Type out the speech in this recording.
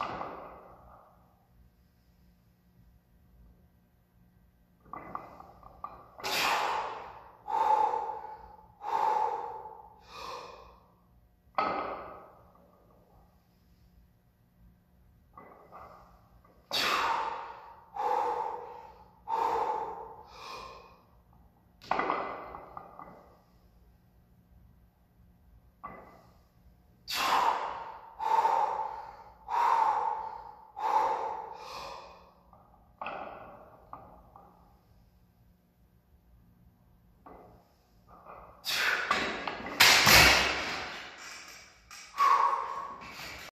you.